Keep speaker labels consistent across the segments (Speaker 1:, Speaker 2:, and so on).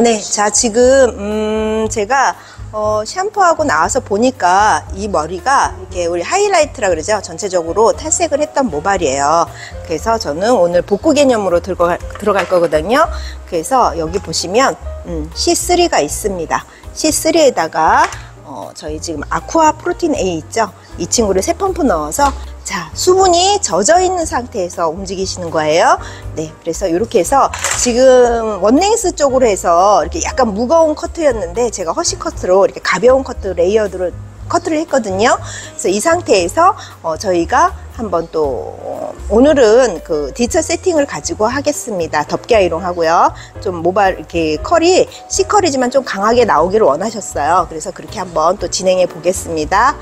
Speaker 1: 네, 자 지금 음, 제가 어, 샴푸하고 나와서 보니까 이 머리가 이렇게 우리 하이라이트라 그러죠. 전체적으로 탈색을 했던 모발이에요. 그래서 저는 오늘 복구 개념으로 들어갈, 들어갈 거거든요. 그래서 여기 보시면 음, C3가 있습니다. C3에다가 어, 저희 지금 아쿠아 프로틴 A 있죠. 이 친구를 세 펌프 넣어서 자, 수분이 젖어 있는 상태에서 움직이시는 거예요. 네, 그래서 이렇게 해서 지금 one length 쪽으로 해서 이렇게 약간 무거운 커트였는데 제가 hush 커트로 이렇게 가벼운 커트 layered로 커트를 했거든요. 그래서 이 상태에서 어, 저희가 한번 또 어, 오늘은 그 디지털 세팅을 가지고 하겠습니다. 덮개 아이롱 하고요. 좀 모발 이렇게 컬이 C 컬이지만 좀 강하게 나오기를 원하셨어요. 그래서 그렇게 한번 또 진행해 보겠습니다.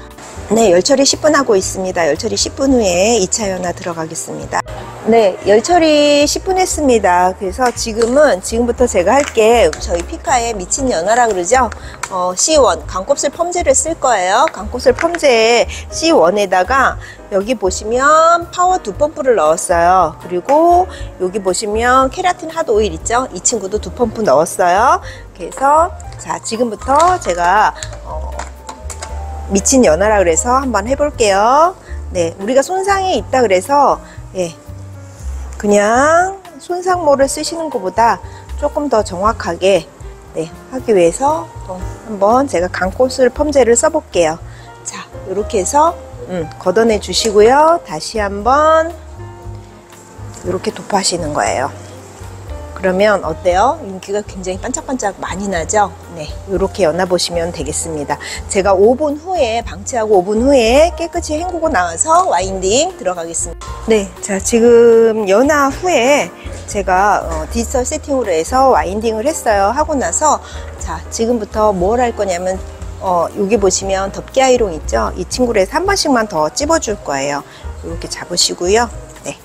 Speaker 1: 네, 열처리 10분 하고 있습니다. 열처리 10분 후에 2차 연화 들어가겠습니다. 네, 열처리 10분 했습니다. 그래서 지금은 지금부터 제가 할 게 저희 피카의 미친 연화라 그러죠. 어, C1 강곱슬 펌제를 쓸 거예요. 강곱슬 펌제에 C1에다가 여기 보시면 파워 두 펌프를 넣었어요. 그리고 여기 보시면 케라틴 하드 오일 있죠? 이 친구도 두 펌프 넣었어요. 그래서 자 지금부터 제가 어, 미친 연화라 그래서 한번 해볼게요. 네, 우리가 손상이 있다 그래서 예, 그냥 손상모를 쓰시는 것보다 조금 더 정확하게 네, 하기 위해서 또 한번 제가 강꽃을 펌제를 써볼게요. 자, 이렇게 해서 음, 걷어내 주시고요. 다시 한번 이렇게 도포하시는 거예요. 그러면 어때요? 윤기가 굉장히 반짝반짝 많이 나죠? 네, 이렇게 연화보시면 되겠습니다. 제가 5분 후에, 방치하고 5분 후에 깨끗이 헹구고 나와서 와인딩 들어가겠습니다. 네, 자, 지금 연화 후에 제가 어, 디지털 세팅으로 해서 와인딩을 했어요. 하고 나서, 자, 지금부터 뭘 할 거냐면, 어, 여기 보시면 덮개 아이롱 있죠? 이 친구를 해서 한 번씩만 더 찝어줄 거예요. 이렇게 잡으시고요. 네,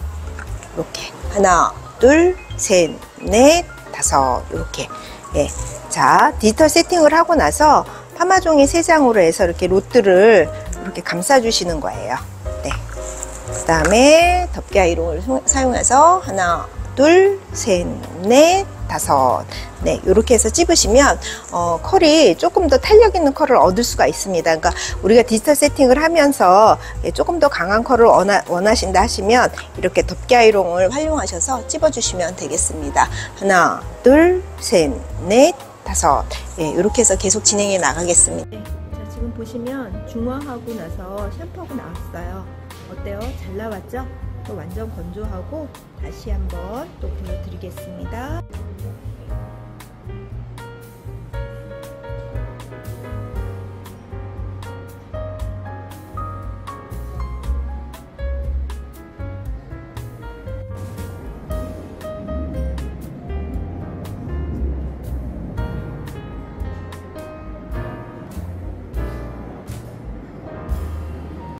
Speaker 1: 이렇게. 하나, 둘, 셋, 넷, 다섯 이렇게 예. 자 디지털 세팅을 하고 나서 파마종이 세 장으로 해서 이렇게 로트를 이렇게 감싸 주시는 거예요. 네. 그 다음에 덮개 아이롱을 사용해서 하나, 둘, 셋, 넷, 다섯. 네, 이렇게 해서 찝으시면 어, 컬이 조금 더 탄력 있는 컬을 얻을 수가 있습니다. 그러니까 우리가 디지털 세팅을 하면서 예, 조금 더 강한 컬을 원하, 원하신다 하시면 이렇게 덮개 아이롱을 활용하셔서 찝어주시면 되겠습니다. 하나, 둘, 셋, 넷, 다섯. 예, 이렇게 해서 계속 진행해 나가겠습니다. 네, 자, 지금 보시면 중화하고 나서 샴푸하고 나왔어요. 어때요? 잘 나왔죠? 또 완전 건조하고 다시 한번 또 보여드리겠습니다.